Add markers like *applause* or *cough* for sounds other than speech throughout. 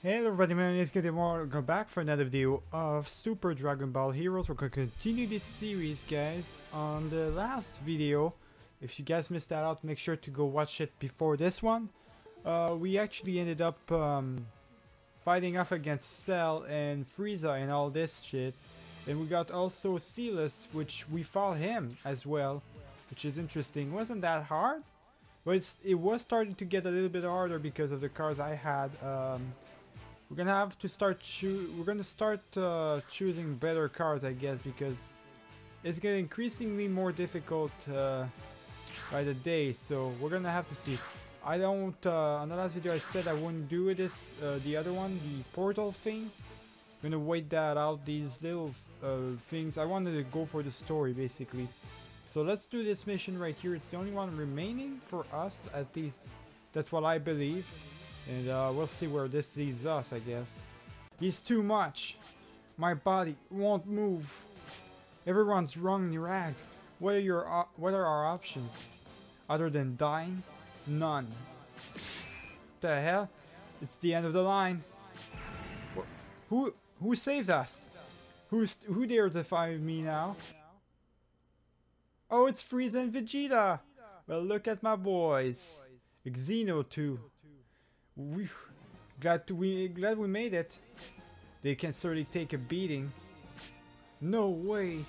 Hey everybody, my name is Gabdemwar. Welcome back for another video of Super Dragon Ball Heroes. We're to continue this series, guys. On the last video, if you guys missed that out, make sure to go watch it before this one. Uh, we actually ended up um, fighting off against Cell and Frieza and all this shit. And we got also Sealas, which we fought him as well, which is interesting. Wasn't that hard? But it was starting to get a little bit harder because of the cards I had. Um, we're gonna have to start choo we're gonna start uh, choosing better cards I guess because it's getting increasingly more difficult uh, by the day so we're gonna have to see. I don't uh, on the last video I said I wouldn't do this uh, the other one the portal thing. I'm gonna wait that out these little uh, things. I wanted to go for the story basically. So let's do this mission right here. It's the only one remaining for us at least. That's what I believe and uh, we'll see where this leads us, I guess. He's too much. My body won't move. Everyone's wrong and ragged. What are your what are our options? Other than dying? None. The hell? It's the end of the line. Wh who who saved us? Who's who dare defy me now? Oh, it's Frieza and Vegeta. Well, look at my boys. Xeno too. We glad we glad we made it. They can certainly take a beating. No way.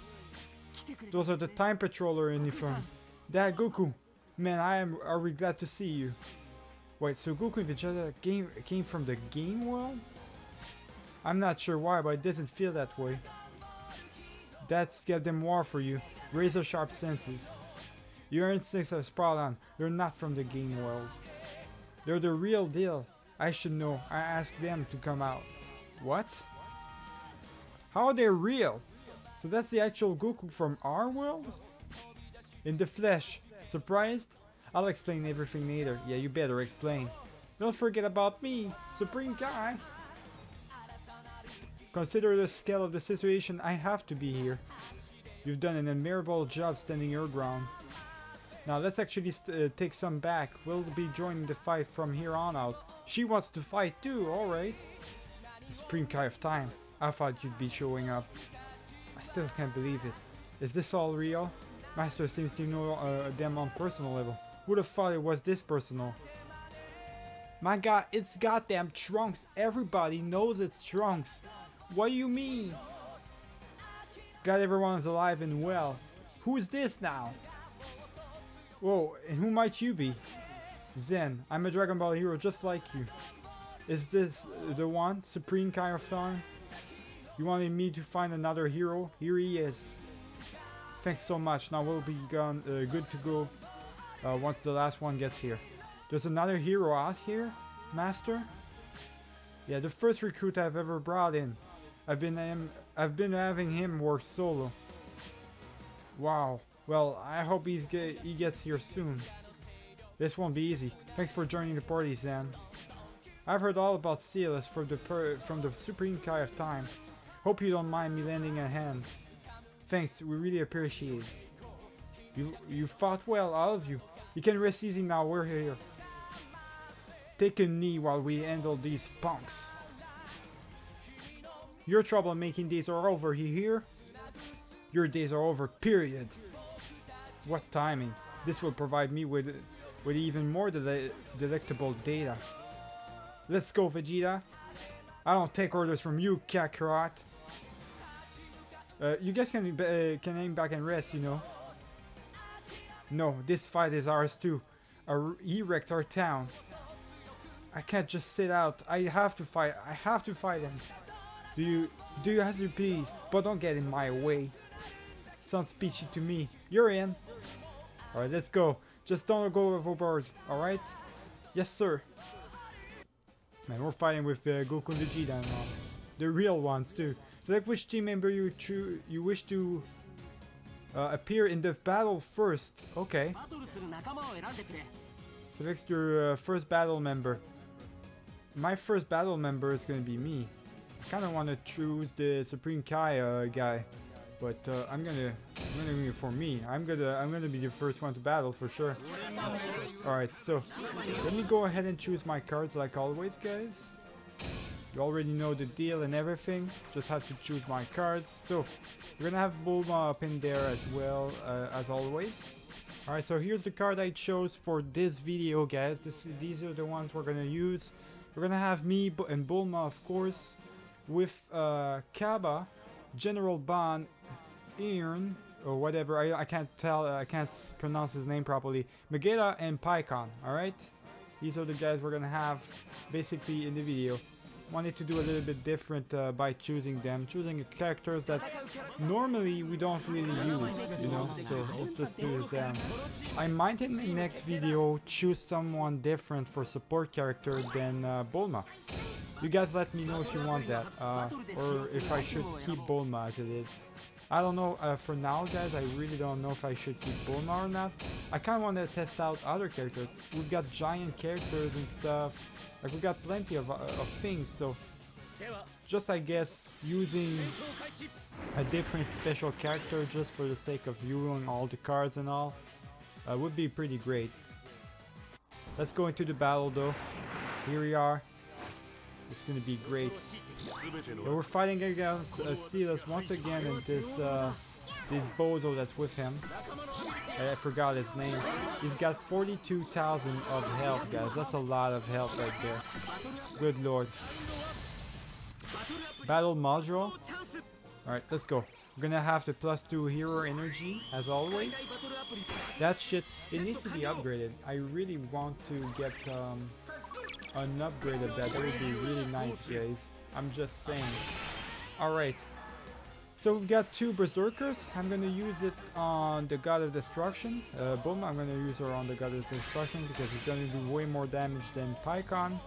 Those are the time patroller uniforms. Dad Goku. Man, I am are we glad to see you. Wait, so Goku and Vegeta came came from the game world? I'm not sure why, but it doesn't feel that way. That's Gabdemwar for you. Razor sharp senses. Your instincts are spot on. You're not from the game world. They're the real deal. I should know. I asked them to come out. What? How are they real? So that's the actual Goku from our world? In the flesh. Surprised? I'll explain everything later. Yeah, you better explain. Don't forget about me, Supreme Kai. Consider the scale of the situation, I have to be here. You've done an admirable job standing your ground. Now let's actually uh, take some back. We'll be joining the fight from here on out. She wants to fight too, alright. The Supreme Kai of Time. I thought you'd be showing up. I still can't believe it. Is this all real? Master seems to know uh, them on personal level. Would have thought it was this personal. My god, it's goddamn Trunks. Everybody knows it's Trunks. What do you mean? Glad everyone's alive and well. Who's this now? Whoa, and who might you be? Zen, I'm a Dragon Ball hero just like you. Is this the one, Supreme Kai of Time? You wanted me to find another hero? Here he is. Thanks so much. Now we'll be gone, uh, good to go uh, once the last one gets here. There's another hero out here, Master? Yeah, the first recruit I've ever brought in. I've been um, I've been having him work solo. Wow. Well, I hope he's get, he gets here soon. This won't be easy. Thanks for joining the party, Zan. I've heard all about Sealas from the from the Supreme Kai of Time. Hope you don't mind me lending a hand. Thanks, we really appreciate it. You you fought well, all of you. You can rest easy now, we're here. Take a knee while we handle these punks. Your troublemaking days are over, you hear? Your days are over, period. What timing. This will provide me with, with even more dele delectable data. Let's go, Vegeta. I don't take orders from you, Kakarot. Uh, you guys can uh, can aim back and rest, you know. No, this fight is ours too. He wrecked our town. I can't just sit out. I have to fight. I have to fight him. Do you do you as you please, but don't get in my way. Sounds peachy to me. You're in. Alright, let's go. Just don't go overboard, alright? Yes, sir. Man, we're fighting with uh, Goku and Vegeta all. The real ones, too. Select which team member you you wish to uh, appear in the battle first. Okay. Select your uh, first battle member. My first battle member is gonna be me. I kinda wanna choose the Supreme Kai uh, guy. But uh, I'm gonna, I'm gonna be for me. I'm gonna, I'm gonna be the first one to battle for sure. All right, so let me go ahead and choose my cards like always, guys. You already know the deal and everything. Just have to choose my cards. So, we're gonna have Bulma up in there as well, uh, as always. Alright, so here's the card I chose for this video, guys. This, these are the ones we're gonna use. We're gonna have me and Bulma, of course, with uh, Cabba, General Ban, Iron, or whatever. I, I can't tell, I can't pronounce his name properly. Megera and Pikkon, alright? These are the guys we're gonna have basically in the video. Wanted to do a little bit different uh, by choosing them, choosing characters that normally we don't really use, you know, so let's just do them. I might in the next video choose someone different for support character than uh, Bulma. You guys let me know if you want that, uh, or if I should keep Bulma as it is. I don't know, uh, for now guys, I really don't know if I should keep Bulma or not. I kind of want to test out other characters. We've got giant characters and stuff, like we got plenty of, uh, of things, so just I guess using a different special character just for the sake of viewing all the cards and all uh, would be pretty great. Let's go into the battle though. Here we are. It's gonna be great. So we're fighting against uh, Sealas once again and this uh, this bozo that's with him. I forgot his name. He's got 42,000 of health, guys. That's a lot of health right there. Good lord. Battle module. Alright, let's go. We're gonna have the plus 2 hero energy, as always. That shit, it needs to be upgraded. I really want to get um, an upgrade of that. That would be really nice, guys. I'm just saying. Alright. So we've got two Berserkers. I'm gonna use it on the God of Destruction. Uh, boom, I'm gonna use her on the God of Destruction because it's gonna do way more damage than Pikkon.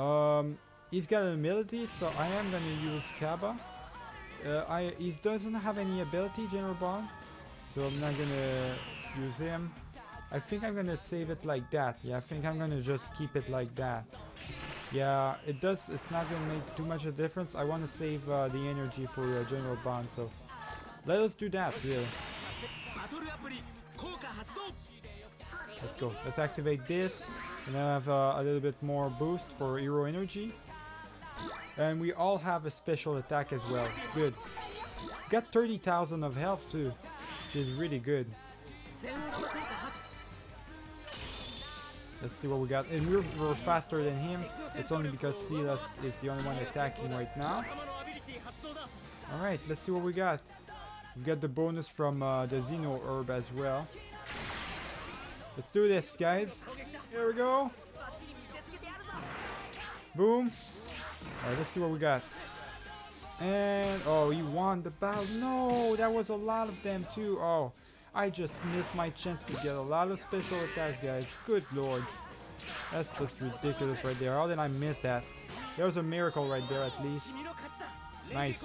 Um, he's got an ability, so I am gonna use Cabba. Uh, I he doesn't have any ability, General Bond, so I'm not gonna use him. I think I'm gonna save it like that. Yeah, I think I'm gonna just keep it like that. Yeah, it does. It's not gonna make too much of a difference. I want to save uh, the energy for uh, General Bond, so let us do that. Really. Let's go. Let's activate this, and then have uh, a little bit more boost for hero energy. And we all have a special attack as well. Good. Got 30,000 of health too, which is really good. Let's see what we got. And we're, we're faster than him. It's only because Sealas is the only one attacking right now. Alright, let's see what we got. We got the bonus from uh, the Xeno Orb as well. Let's do this, guys. Here we go. Boom. Alright, let's see what we got. And, oh, he won the battle. No, that was a lot of them too. Oh, I just missed my chance to get a lot of special attacks, guys. Good lord. That's just ridiculous right there. How did I miss that? There was a miracle right there at least. Nice.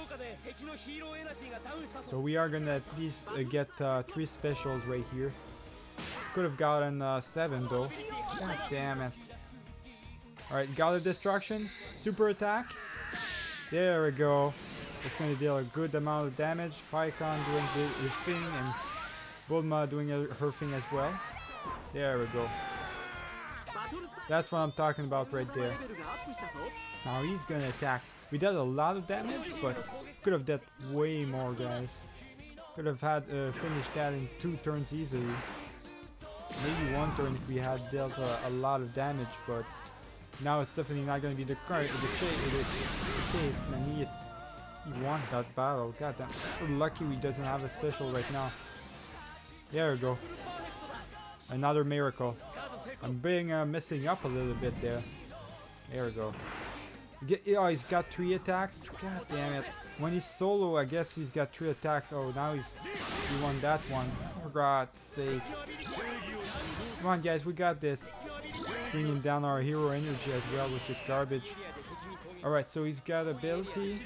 So we are gonna at least uh, get uh, three specials right here. Could have gotten uh, seven though. God damn it. Alright, God of Destruction. Super attack. There we go. It's gonna deal a good amount of damage. Pikkon doing his thing and Bulma doing her thing as well. There we go. That's what I'm talking about right there. Now he's gonna attack. We did a lot of damage, but could have done way more, guys. Could have had uh, finished that in two turns easily. Maybe one turn if we had dealt uh, a lot of damage, but now it's definitely not gonna be the, the, the, case. Man, he, he won that battle. God damn. Lucky we doesn't have a special right now. There we go. Another miracle. I'm being uh, messing up a little bit there. There we go. Get, oh, he's got three attacks. God damn it. When he's solo, I guess he's got three attacks. Oh, now he's he won that one. For God's sake. Come on, guys, we got this. Bringing down our hero energy as well, which is garbage. Alright, so he's got ability.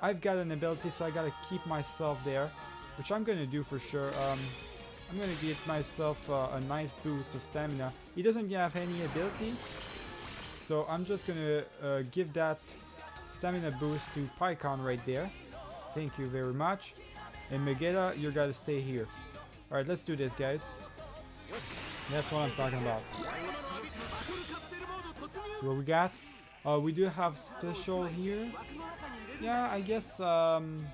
I've got an ability, so I gotta keep myself there. Which I'm gonna do for sure. Um, I'm gonna give myself uh, a nice boost of stamina. He doesn't have any ability, so I'm just gonna uh, give that stamina boost to Pikkon right there. Thank you very much. And Megera, you gotta stay here. Alright, let's do this, guys. That's what I'm talking about. So what we got? Uh, we do have special here. Yeah, I guess um,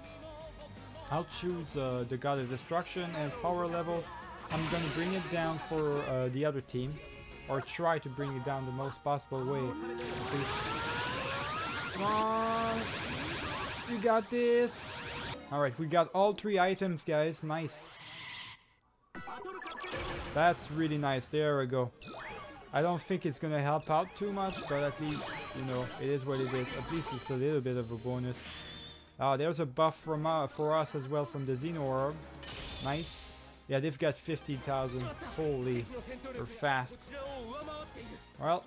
I'll choose uh, the God of Destruction and power level. I'm gonna bring it down for uh, the other team. Or try to bring it down the most possible way. Come on! You got this! Alright, we got all three items, guys. Nice. That's really nice. There we go. I don't think it's gonna help out too much, but at least, you know, it is what it is. At least it's a little bit of a bonus. Uh, there's a buff from uh, for us as well from the Xeno Orb. Nice. Yeah, they've got 50,000. Holy, they're fast. Well,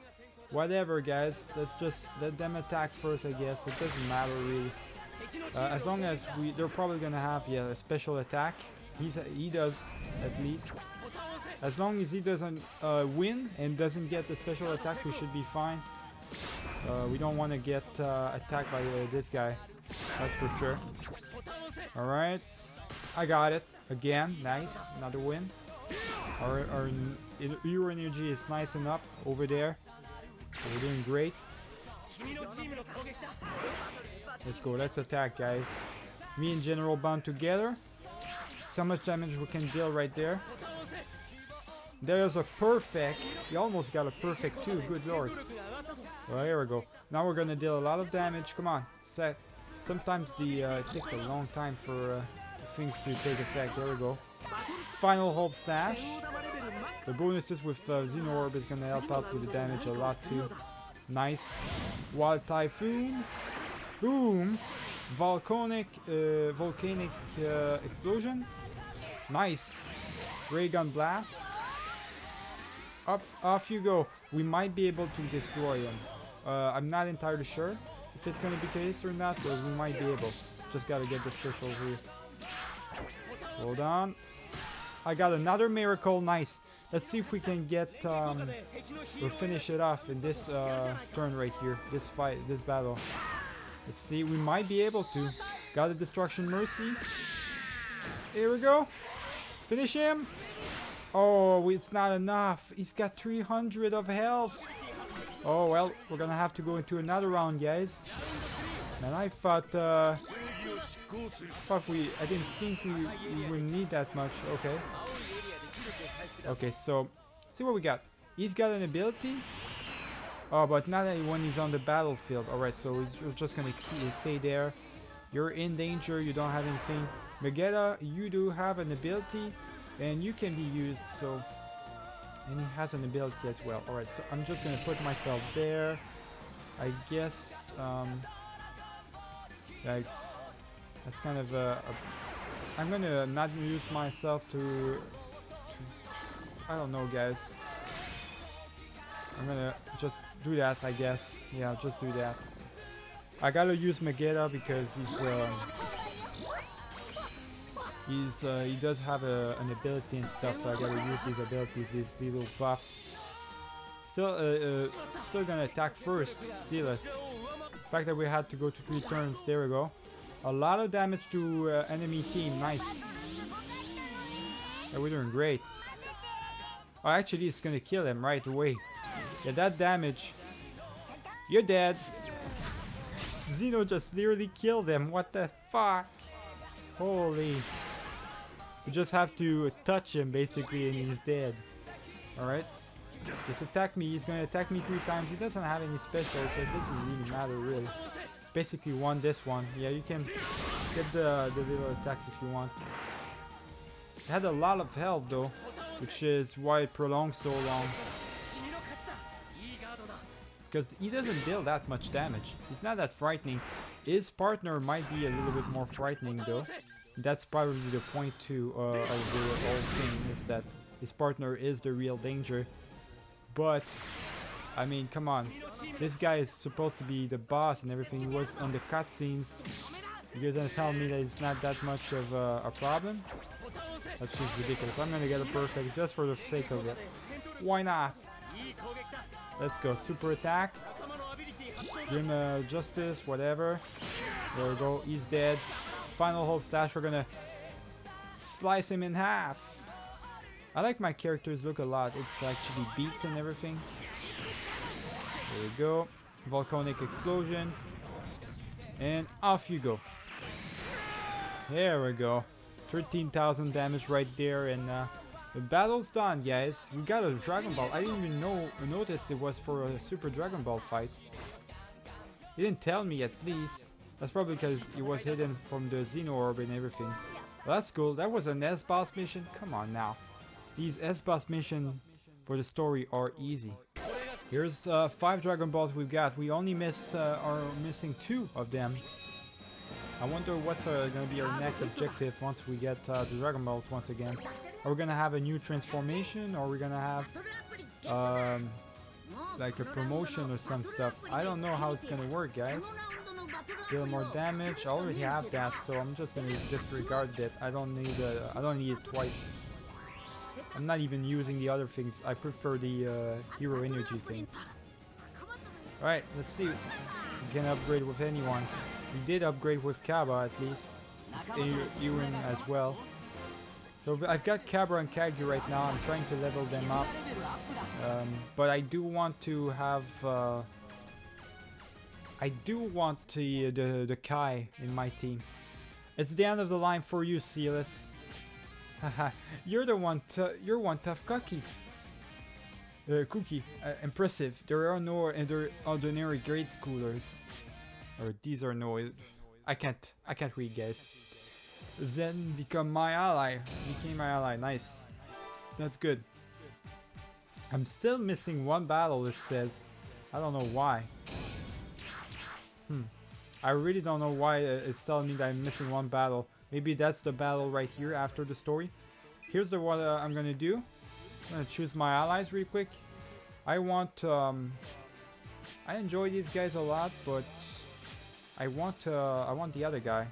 whatever, guys. Let's just let them attack first, I guess. It doesn't matter really. Uh, as long as we, they're probably gonna have yeah a special attack. He's he does at least. As long as he doesn't uh, win and doesn't get the special attack, we should be fine. Uh, we don't want to get uh, attacked by uh, this guy. That's for sure. Alright. I got it. Again. Nice. Another win. Our, our hero energy is nice up over there. So we're doing great. Let's go. Let's attack, guys. Me and General bound together. See how much damage we can deal right there. There's a perfect. We almost got a perfect too. Good lord. Well, here we go. Now we're gonna deal a lot of damage. Come on, set. Sometimes the uh, it takes a long time for uh, things to take effect. There we go. Final hope slash. The bonuses with uh, Xeno is gonna help out with the damage a lot too. Nice. Wild Typhoon. Boom. Volcanic, uh, volcanic uh, explosion. Nice. Ray gun blast. Up, off you go. We might be able to destroy him. Uh, I'm not entirely sure if it's gonna be case or not, but we might be able. Just gotta get the specials here. Hold on. I got another miracle. Nice. Let's see if we can get um, or finish it off in this uh, turn right here. This fight, this battle. Let's see. We might be able to. Got a destruction mercy. Here we go. Finish him. Oh, it's not enough. He's got 300 of health. Oh, well, we're gonna have to go into another round, guys. And I thought, uh, thought we, I didn't think we, would need that much. Okay. Okay, so, see what we got. He's got an ability. Oh, but not when he's on the battlefield. Alright, so we're just gonna stay there. You're in danger, you don't have anything. Magetta, you do have an ability and you can be used so and he has an ability as well. Alright so I'm just gonna put myself there. I guess um that's that's kind of a, a I'm gonna not use myself to, to I don't know guys. I'm gonna just do that I guess. Yeah just do that. I gotta use Magetta because he's um, He's uh, he does have a, an ability and stuff, so I gotta use these abilities, these little buffs. Still, uh, uh, still gonna attack first, Sealas. The fact that we had to go to three turns, there we go. A lot of damage to uh, enemy team, nice. Yeah, we're doing great. Oh, actually, it's gonna kill him right away. Yeah, that damage. You're dead. *laughs* Xeno just literally killed him. What the fuck? Holy. We just have to touch him basically and he's dead. Alright? Just attack me. He's going to attack me three times. He doesn't have any special, so it doesn't really matter really. Basically won this one. Yeah, you can get the, the little attacks if you want. It had a lot of health though, which is why it prolonged so long. Because he doesn't deal that much damage. He's not that frightening. His partner might be a little bit more frightening though that's probably the point too uh, of the whole thing is that his partner is the real danger. But I mean, come on, this guy is supposed to be the boss and everything. He was on the cutscenes. You're gonna tell me that it's not that much of a, a problem? That's just ridiculous. I'm gonna get a perfect just for the sake of it. Why not? Let's go. Super attack. Grim uh, Justice, whatever. There we go. He's dead. Final Hope Slash, we're gonna slice him in half. I like my character's look a lot. It's actually beats and everything. There we go. volcanic explosion. And off you go. There we go. 13,000 damage right there and uh, the battle's done guys. We got a Dragon Ball. I didn't even know notice it was for a Super Dragon Ball fight. He didn't tell me at least. That's probably because it was hidden from the Xeno Orb and everything. Well, that's cool. That was an S-Boss mission? Come on now. These S-Boss missions for the story are easy. Here's uh, five Dragon Balls we've got. We only miss uh, are missing two of them. I wonder what's uh, gonna be our next objective once we get uh, the Dragon Balls once again. Are we gonna have a new transformation or are we gonna have um, like a promotion or some stuff? I don't know how it's gonna work guys. Deal more damage. I already have that, so I'm just gonna disregard that. I don't need uh, I don't need it twice. I'm not even using the other things. I prefer the uh, hero energy thing. Alright, let's see. We can upgrade with anyone. We did upgrade with Cabba at least. Irin as well. So I've got Cabba and Kagyu right now. I'm trying to level them up. Um, but I do want to have... Uh, I do want the, the, the Kai in my team. It's the end of the line for you, Sealas. Haha, *laughs* you're the one, you're one tough cookie. Uh, cookie, uh, impressive. There are no ordinary grade schoolers. Or these are no... I can't, I can't read, guys. Then become my ally. Became my ally, nice. That's good. I'm still missing one battle, it says. I don't know why. Hmm. I really don't know why uh, it's telling me that I'm missing one battle. Maybe that's the battle right here after the story. Here's the what uh, I'm gonna do. I'm gonna choose my allies real quick. I want, um, I enjoy these guys a lot, but I want, uh, I want the other guy.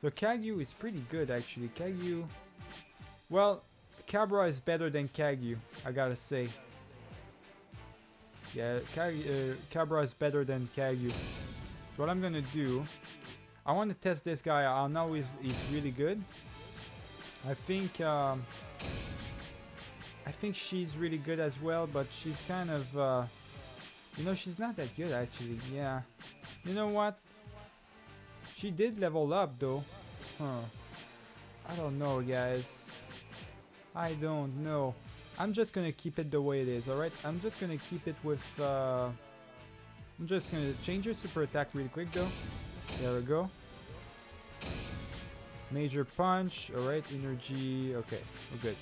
So Kagyu is pretty good actually. Kagyu, well, Cabba is better than Kagyu, I gotta say. Yeah, Kag uh, Cabba is better than Kagyu what I'm gonna do, I want to test this guy. I know he's, he's really good. I think um, I think she's really good as well, but she's kind of uh, you know she's not that good actually. Yeah, you know what? She did level up though. Huh. I don't know, guys. I don't know. I'm just gonna keep it the way it is, alright? I'm just gonna keep it with uh, I'm just gonna change your super attack really quick though. There we go. Major punch, alright, energy, okay, we're good.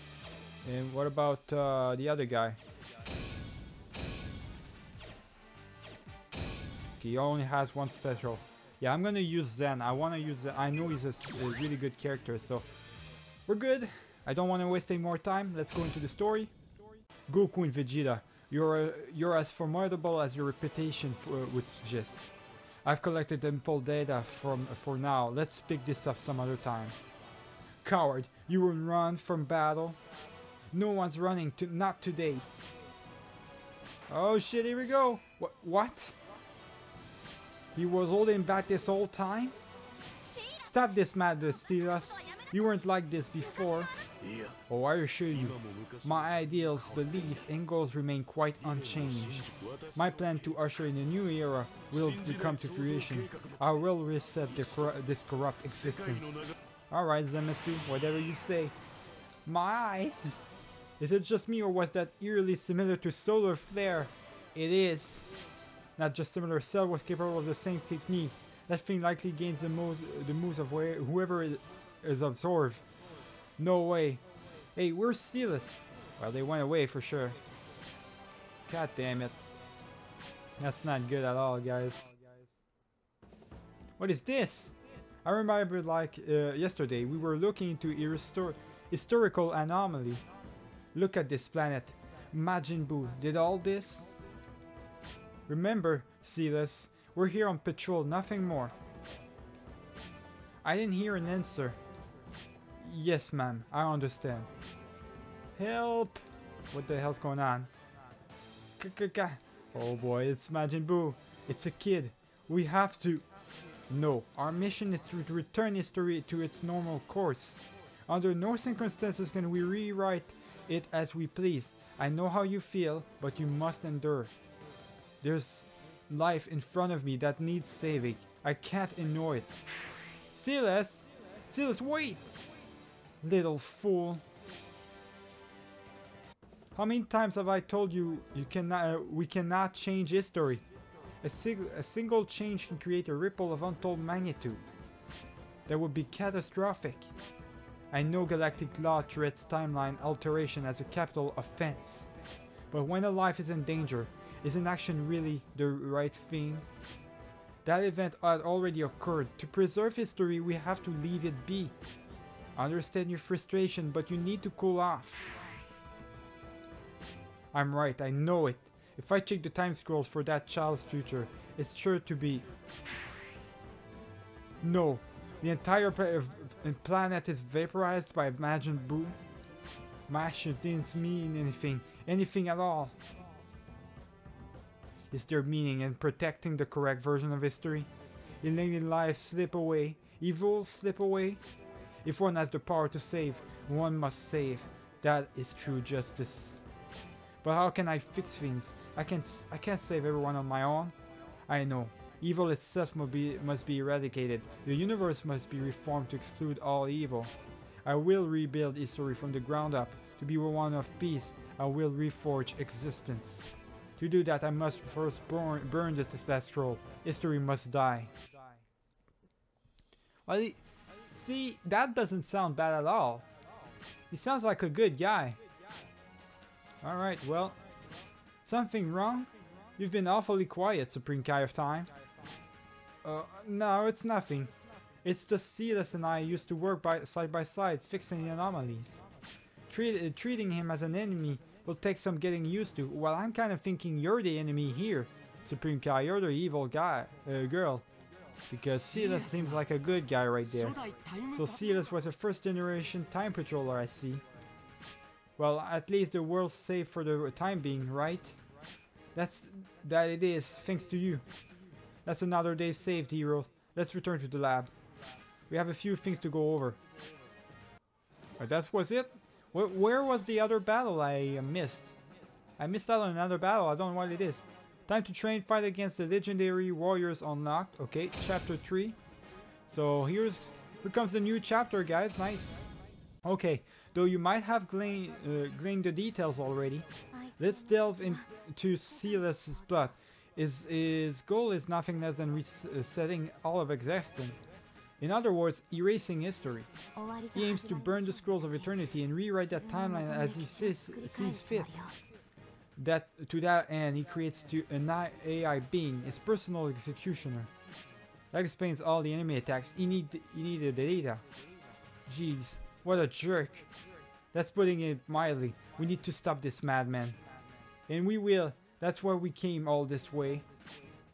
And what about uh, the other guy? Okay, he only has one special. Yeah, I'm gonna use Zen. I wanna use Zen. I know he's a, a really good character, so we're good. I don't wanna waste any more time. Let's go into the story. Goku and Vegeta. You're, uh, you're as formidable as your reputation uh, would suggest. I've collected ample data from for now. Let's pick this up some other time. Coward, you will run from battle? No one's running, to not today. Oh shit, here we go. What? What? He was holding back this whole time? Stop this madness, Sealas. You weren't like this before. Oh, I assure you, my ideals, beliefs, and goals remain quite unchanged. My plan to usher in a new era will come to fruition. I will reset this corrupt existence. Alright, Zenitsu, whatever you say. My eyes! Is it just me or was that eerily similar to solar flare? It is. Not just similar, Cell was capable of the same technique. That thing likely gains the moves, the moves of whoever is absorbed. No way. Hey, where's Sealas? Well, they went away for sure. God damn it. That's not good at all, guys. What is this? I remember like uh, yesterday, we were looking into historical anomaly. Look at this planet. Majin Buu did all this? Remember, Sealas, we're here on patrol, nothing more. I didn't hear an answer. Yes, ma'am. I understand. Help! What the hell's going on? oh boy, it's Majin Buu. It's a kid. We have to... No, our mission is to return history to its normal course. Under no circumstances can we rewrite it as we please. I know how you feel, but you must endure. There's life in front of me that needs saving. I can't ignore it. Sealas! Sealas, wait! Little fool. How many times have I told you you cannot, uh, we cannot change history? A, sig a single change can create a ripple of untold magnitude. That would be catastrophic. I know galactic law treats timeline alteration as a capital offense. But when a life is in danger, is inaction really the right thing? That event had already occurred. To preserve history, we have to leave it be. I understand your frustration, but you need to cool off. I'm right, I know it. If I check the time scrolls for that child's future, it's sure to be... No, the entire planet is vaporized by Majin Buu. Mash didn't mean anything, anything at all. Is their meaning in protecting the correct version of history? In letting life slip away, evil slip away? If one has the power to save, one must save. That is true justice. But how can I fix things? I can't, I can't save everyone on my own. I know. Evil itself must be, must be eradicated. The universe must be reformed to exclude all evil. I will rebuild history from the ground up. To be one of peace, I will reforge existence. To do that, I must first burn, burn this scroll. History must die. Well, he, see, that doesn't sound bad at all. He sounds like a good guy. Alright, well, something wrong? You've been awfully quiet, Supreme Kai of Time. Uh, no, it's nothing. It's just Sealas and I used to work by side by side, fixing anomalies. Treat, uh, treating him as an enemy will take some getting used to, while I'm kind of thinking you're the enemy here. Supreme Kai, you're the evil guy, uh, girl. Because Sealas seems like a good guy right there. So Sealas was a first generation time patroller, I see. Well, at least the world's safe for the time being, right? That's that it is, thanks to you. That's another day saved, heroes. Let's return to the lab. We have a few things to go over. But that was it? Where, where was the other battle I uh, missed? I missed out on another battle, I don't know what it is. Time to train, fight against the legendary warriors unlocked. Okay, chapter 3. So here's, here comes the new chapter, guys. Nice. Okay, Though you might have gleaned, uh, gleaned the details already, let's delve into Sealas's plot. His, his goal is nothing less than resetting all of existence. In other words, erasing history. He aims to burn the scrolls of eternity and rewrite that timeline as he sees, sees fit. That To that end, he creates an AI being, his personal executioner. That explains all the enemy attacks. He, need, he needed the data. Jeez, what a jerk. That's putting it mildly. We need to stop this madman. And we will. That's why we came all this way.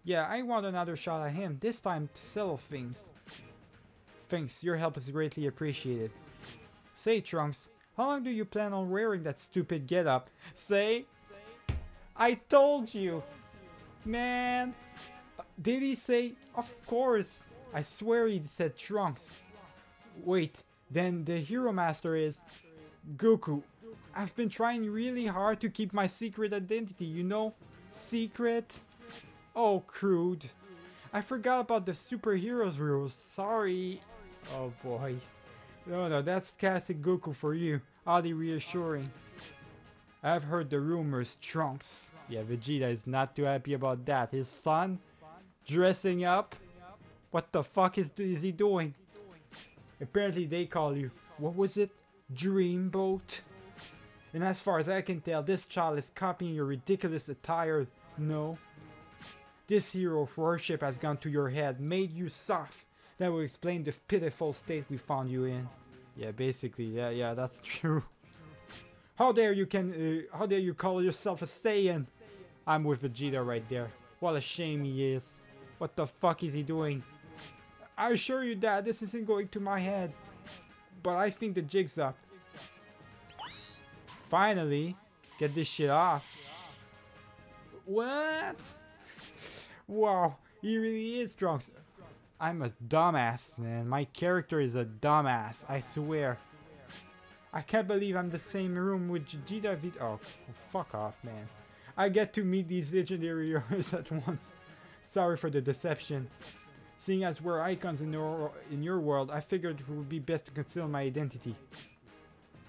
Yeah, I want another shot at him, this time to settle things. Thanks, your help is greatly appreciated. Say, Trunks, how long do you plan on wearing that stupid getup? Say? I told you! Man! Did he say? Of course! I swear he said Trunks. Wait, then the Hero Master is... Goku, I've been trying really hard to keep my secret identity, you know? Secret? Oh, crude. I forgot about the superheroes rules, sorry. Oh boy. No, no, that's classic Goku for you. Oddly reassuring. I've heard the rumors, Trunks. Yeah, Vegeta is not too happy about that. His son? Dressing up? What the fuck is, is he doing? Apparently they call you, what was it? Dreamboat. And as far as I can tell, this child is copying your ridiculous attire. No. This hero worship has gone to your head, made you soft. That will explain the pitiful state we found you in. Yeah, basically, yeah, yeah, that's *laughs* true. How dare you can, uh, how dare you call yourself a Saiyan? I'm with Vegeta right there. What a shame he is. What the fuck is he doing? I assure you that this isn't going to my head but I think the jig's up. Finally, get this shit off. What? *laughs* wow, he really is strong. I'm a dumbass, man. My character is a dumbass, I swear. I can't believe I'm the same room with Vegeta Vid- oh, fuck off, man. I get to meet these legendary *laughs* heroes at once. Sorry for the deception. Seeing as we're icons in your, in your world, I figured it would be best to conceal my identity.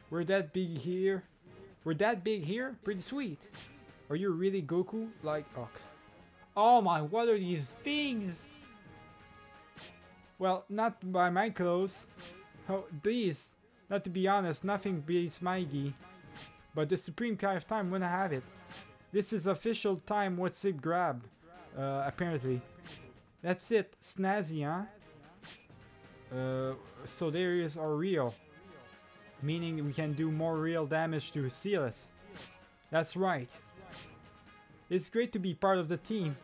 We're that big here? We're that big here? Pretty sweet. Are you really Goku? Like, oh, oh my, what are these things? Well, not by my clothes. Oh, these. Not to be honest, nothing beats my gi. But the Supreme Kai of Time wouldn't have it. This is official time what's it grab, uh, apparently. That's it, snazzy, huh? Uh, so there is our real. Meaning we can do more real damage to Sealas. That's right. It's great to be part of the team.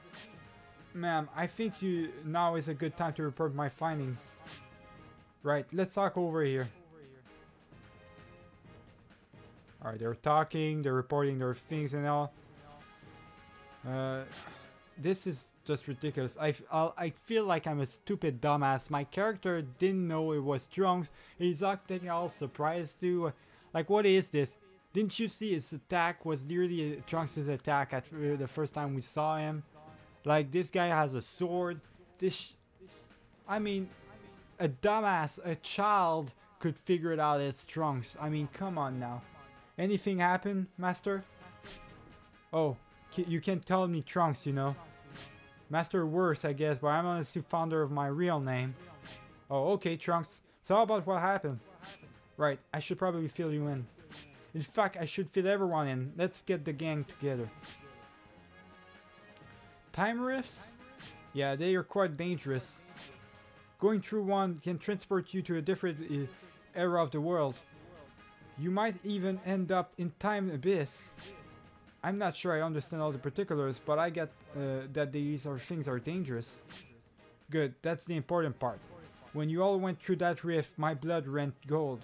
Ma'am, I think you now is a good time to report my findings. Right, let's talk over here. Alright, they're talking, they're reporting their things and all. Uh, this is just ridiculous. I, I'll, I feel like I'm a stupid dumbass. My character didn't know it was Trunks. He's acting all surprised too. Like, what is this? Didn't you see his attack was nearly Trunks' attack at uh, the first time we saw him? Like, this guy has a sword. This... I mean, a dumbass, a child could figure it out as Trunks. I mean, come on now. Anything happen, Master? Oh, you can't tell me Trunks, you know. Master worse, I guess, but I'm honestly founder of my real name. Oh, okay, Trunks. So how about what happened? Right, I should probably fill you in. In fact, I should fill everyone in. Let's get the gang together. Time rifts? Yeah, they are quite dangerous. Going through one can transport you to a different uh, era of the world. You might even end up in Time Abyss. I'm not sure I understand all the particulars, but I get uh, that these are things are dangerous. Good, that's the important part. When you all went through that rift, my blood ran gold.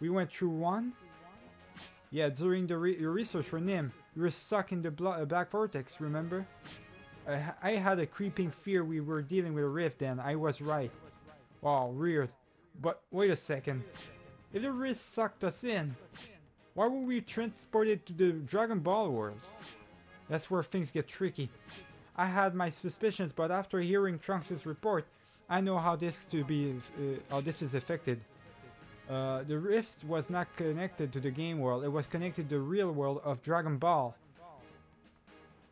We went through one? Yeah, during the re your research for Nim, you were stuck in the uh, Black Vortex, remember? I, I had a creeping fear we were dealing with a rift then, I was right. Wow, weird. But wait a second. If the rift sucked us in, why were we transported to the Dragon Ball world? That's where things get tricky. I had my suspicions, but after hearing Trunks' report, I know how this to be uh, how this is affected. Uh, the rift was not connected to the game world, it was connected to the real world of Dragon Ball.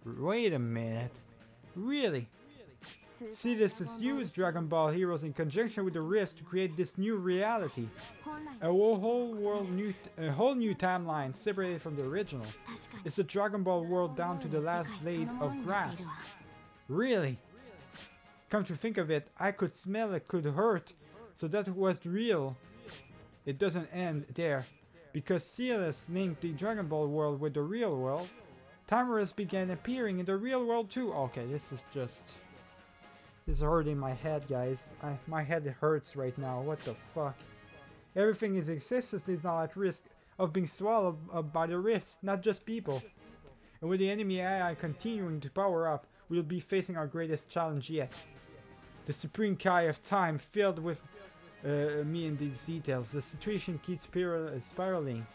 Wait a minute. Really? This is used Dragon Ball heroes in conjunction with the Rift to create this new reality. A whole world new, a whole new timeline separated from the original. It's the Dragon Ball world down to the last blade of grass. Really? Come to think of it, I could smell it could hurt, so that was real. It doesn't end there. Because Sealas linked the Dragon Ball world with the real world, Timers began appearing in the real world too. Okay, this is just... This is hurting my head, guys. I, my head hurts right now. What the fuck? Everything in existence is now at risk of being swallowed up by the rift, not just people. And with the enemy AI continuing to power up, we'll be facing our greatest challenge yet. The Supreme Kai of Time filled with uh, me in these details. The situation keeps spiraling.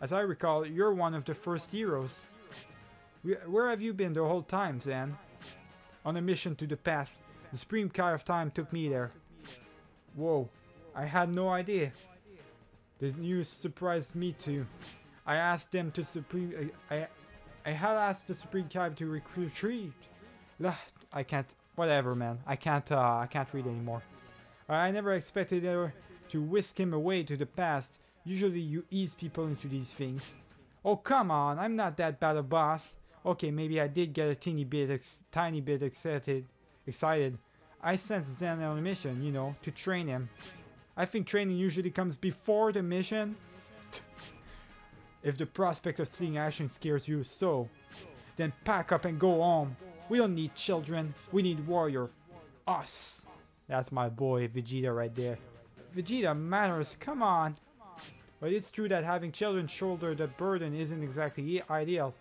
As I recall, you're one of the first heroes. Where have you been the whole time, Zan? On a mission to the past. The Supreme Kai of Time took me there. Whoa, I had no idea. The news surprised me too. I asked them to Supreme... I, I had asked the Supreme Kai to retreat. I can't... Whatever, man. I can't, uh, I can't read anymore. I never expected ever to whisk him away to the past. Usually you ease people into these things. Oh, come on. I'm not that bad a boss. Okay, maybe I did get a teeny bit, tiny bit excited. Excited. I sent Zen on a mission, you know, to train him. I think training usually comes before the mission. if the prospect of seeing action scares you so, then pack up and go home. We don't need children, we need warrior. Us. That's my boy Vegeta right there. Vegeta matters, come on. But it's true that having children shoulder the burden isn't exactly ideal.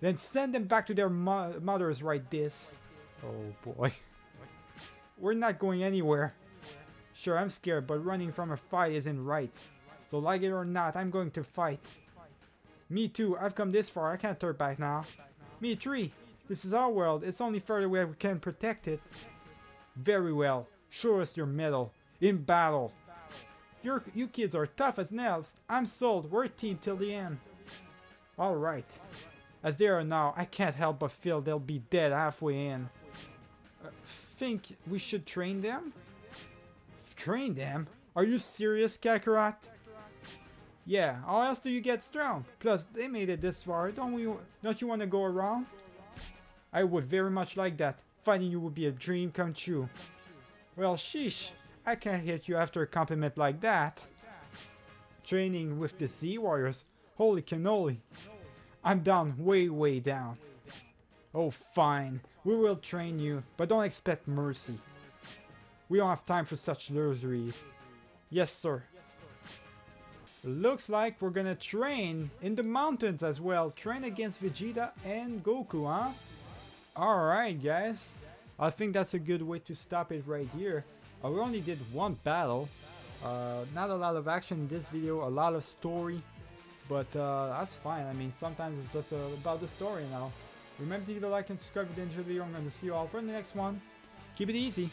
Then send them back to their mo mothers right this. Oh boy. We're not going anywhere. Sure, I'm scared, but running from a fight isn't right. So like it or not, I'm going to fight. Me too, I've come this far, I can't turn back now. Me three. This is our world. It's only further where we can protect it. Very well. Show us your mettle. In battle. You kids are tough as nails. I'm sold. We're a team till the end. Alright. As they are now, I can't help but feel they'll be dead halfway in. Uh, think we should train them? Train them? Are you serious, Kakarot? Yeah, how else do you get strong? Plus, they made it this far. Don't we? Don't you want to go around? I would very much like that. Fighting you would be a dream come true. Well, sheesh. I can't hit you after a compliment like that. Training with the Z Warriors? Holy cannoli. I'm down, way, way down. Oh, fine. We will train you, but don't expect mercy. We don't have time for such luxuries. Yes, sir. Looks like we're gonna train in the mountains as well. Train against Vegeta and Goku, huh? Alright, guys. I think that's a good way to stop it right here. Uh, we only did one battle. Uh, not a lot of action in this video, a lot of story. But uh, that's fine. I mean, sometimes it's just uh, about the story now. Remember to leave a like and subscribe if you enjoyed the video. I'm going to see you all for the next one. Keep it easy.